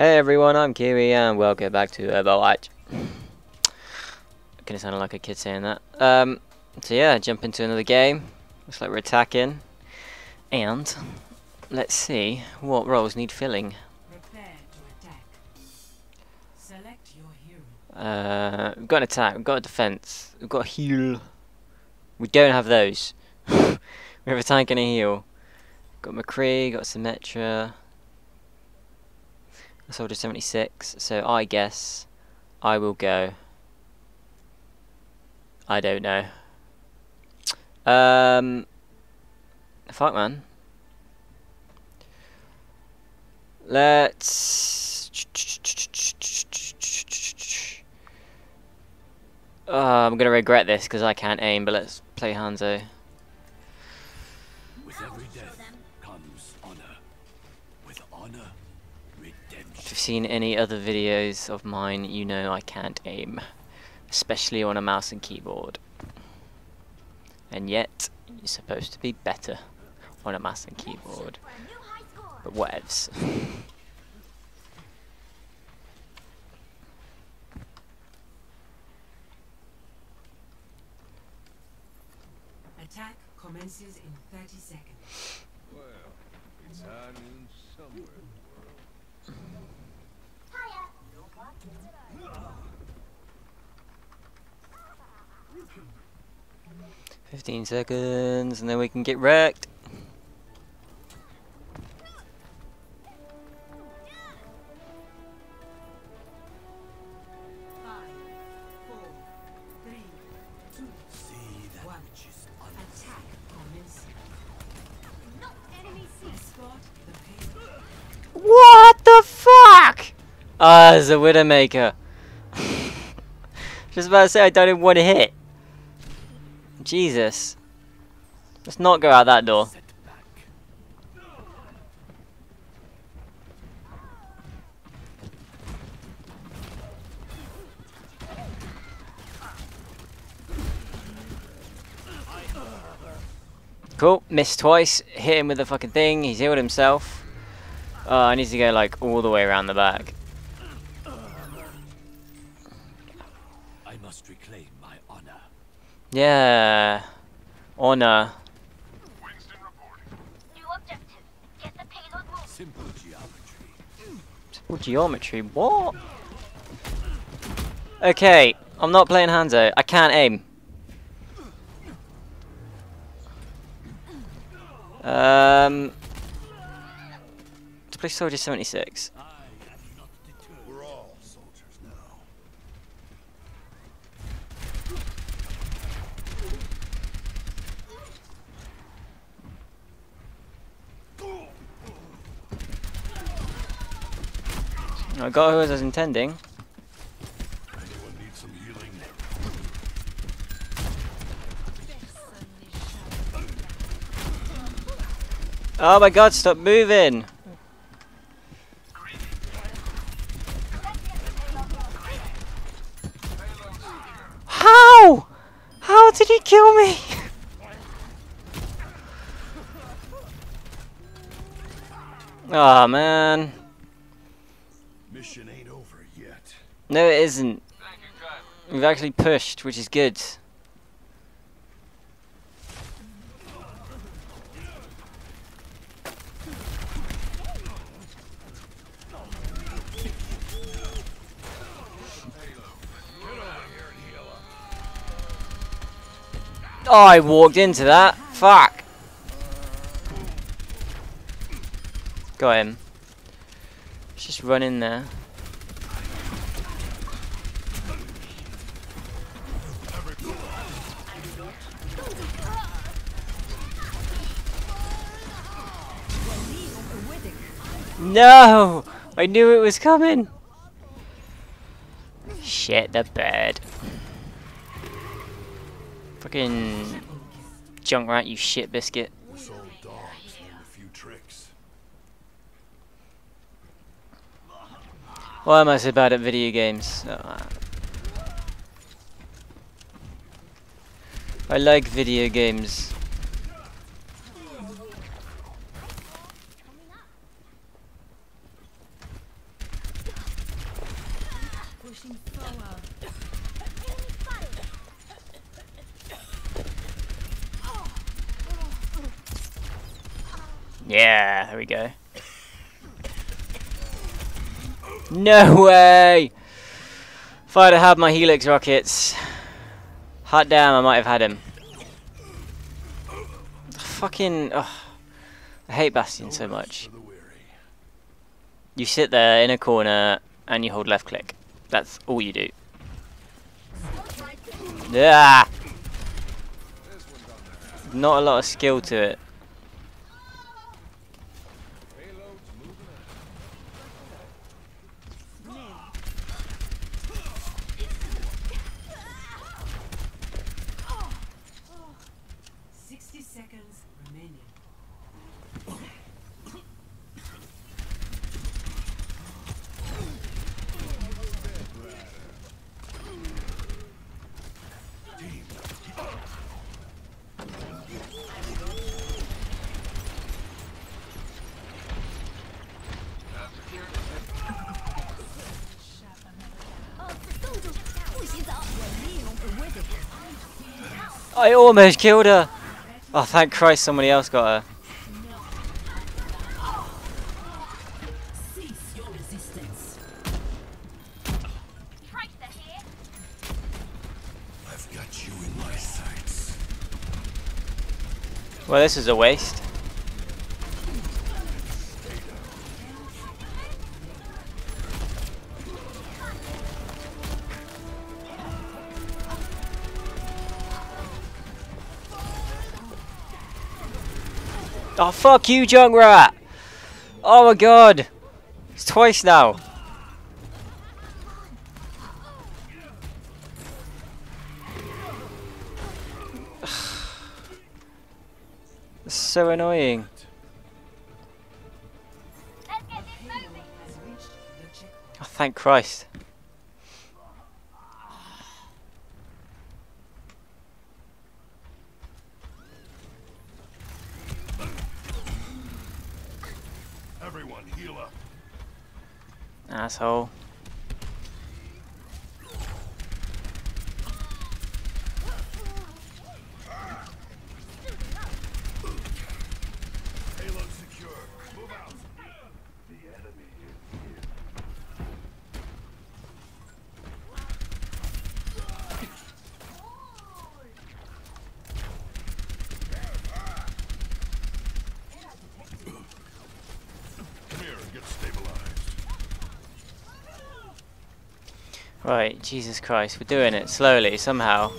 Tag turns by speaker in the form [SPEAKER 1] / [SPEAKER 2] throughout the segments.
[SPEAKER 1] Hey everyone, I'm Kiwi and welcome back to Overwatch. Gonna sound like a kid saying that. Um, so yeah, jump into another game. Looks like we're attacking. And let's see what roles need filling.
[SPEAKER 2] Prepare to attack. Select your hero.
[SPEAKER 1] Uh, we've got an attack, we've got a defense, we've got a heal. We don't have those. we have a tank and a heal. Got McCree, got Symmetra. Soldier 76, so I guess I will go. I don't know. Um, fuck man. Let's. Oh, I'm gonna regret this because I can't aim, but let's play Hanzo.
[SPEAKER 3] Redemption.
[SPEAKER 1] you've seen any other videos of mine, you know I can't aim. Especially on a mouse and keyboard. And yet, you're supposed to be better on a mouse and keyboard. But whatevs.
[SPEAKER 2] Attack commences in 30 seconds.
[SPEAKER 4] Well, it's high noon somewhere.
[SPEAKER 1] Fifteen seconds, and then we can get wrecked. Ah, it's a Widowmaker. Just about to say I don't even want to hit. Jesus. Let's not go out that door. Cool, missed twice, hit him with the fucking thing, he's healed himself. Oh, I need to go like all the way around the back.
[SPEAKER 3] Must reclaim my honor.
[SPEAKER 1] Yeah. Honor.
[SPEAKER 5] New objective. Get the payload moving.
[SPEAKER 3] Simple geometry.
[SPEAKER 1] Simple geometry, what? Okay, I'm not playing Hanzo. I can't aim. Um, to play Soldier 76.
[SPEAKER 3] I am not deterred.
[SPEAKER 4] We're all soldiers now.
[SPEAKER 1] I got who I was intending. Oh my god, stop moving! How? How did he kill me? Oh man. No it isn't. We've actually pushed, which is good. Oh, I walked into that. Fuck. Got him. Let's just run in there. No! I knew it was coming! Shit, the bird. Fucking Junkrat, you shit biscuit. Why am I so bad at video games? Uh, I like video games. Yeah, there we go. No way! If I'd have had my Helix rockets, hot damn, I might have had him. Fucking, ugh. I hate Bastion so much. You sit there in a corner and you hold left click. That's all you do. Yeah. Not a lot of skill to it.
[SPEAKER 2] Sixty seconds remaining.
[SPEAKER 1] Oh, I almost killed her. Oh, thank Christ somebody else got her.
[SPEAKER 2] Cease your resistance.
[SPEAKER 5] Tracer here.
[SPEAKER 4] I've got you in my sights.
[SPEAKER 1] Well, this is a waste. Oh, fuck you, Junkrat! Oh my god! It's twice now. So annoying. Oh, thank Christ.
[SPEAKER 4] Everyone, heal up.
[SPEAKER 1] Asshole. Right, Jesus Christ, we're doing it slowly, somehow.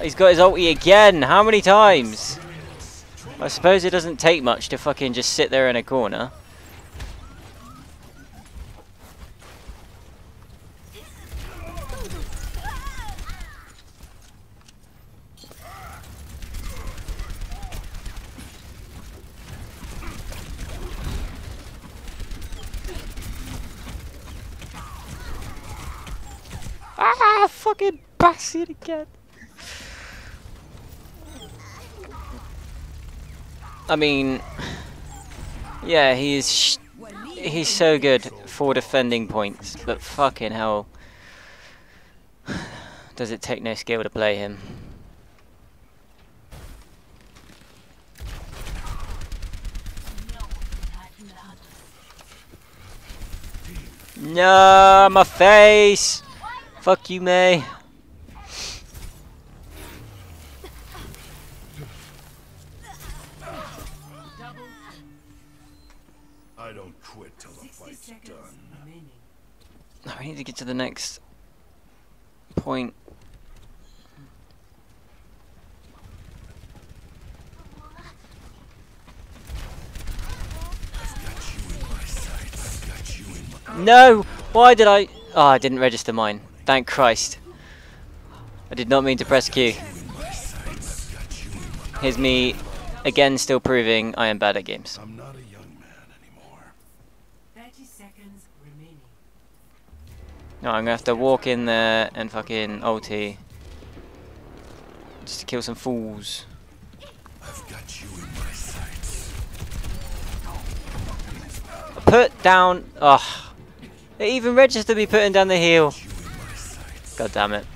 [SPEAKER 1] He's got his ulti again! How many times? I suppose it doesn't take much to fucking just sit there in a corner. Ah, fucking bastard again. I mean, yeah, he's he's so good for defending points, but fucking hell, does it take no skill to play him? No, my face. Fuck you, Mei.
[SPEAKER 4] I don't quit till the fight's done.
[SPEAKER 1] No, we need to get to the next point.
[SPEAKER 4] I've got you in my sights. I've got you in my
[SPEAKER 1] No! Why did I? Oh, I didn't register mine. Thank Christ. I did not mean to press Q. Here's me again, still proving I am bad at games.
[SPEAKER 4] I'm not a young man anymore.
[SPEAKER 2] Thirty seconds remaining.
[SPEAKER 1] No, I'm gonna have to walk in there and fucking ulti. Just to kill some fools.
[SPEAKER 4] I've got you in my sights.
[SPEAKER 1] Put down. Ugh. It even registered me putting down the
[SPEAKER 4] heal.
[SPEAKER 1] God damn it.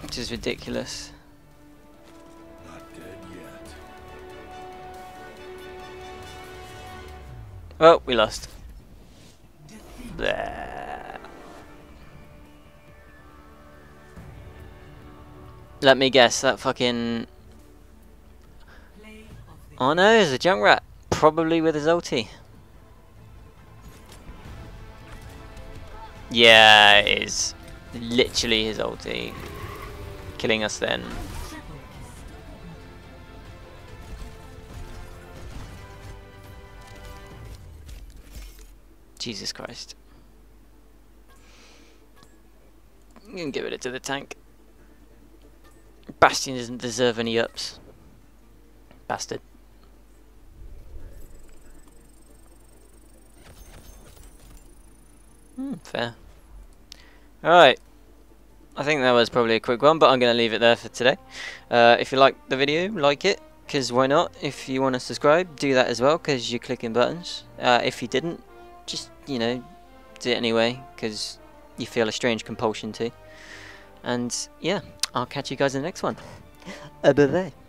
[SPEAKER 1] Which is ridiculous. Well, we lost. There. Let me guess, that fucking... Oh no, it's a Junkrat. Probably with his ulti. Yeah, it is. Literally his ulti. Killing us then. Jesus Christ. I'm gonna give it to the tank. Bastion doesn't deserve any ups. Bastard. Fair. Alright. I think that was probably a quick one, but I'm going to leave it there for today. Uh, if you liked the video, like it, because why not? If you want to subscribe, do that as well, because you're clicking buttons. Uh, if you didn't, just, you know, do it anyway, because you feel a strange compulsion to. And, yeah, I'll catch you guys in the next one. Bye-bye.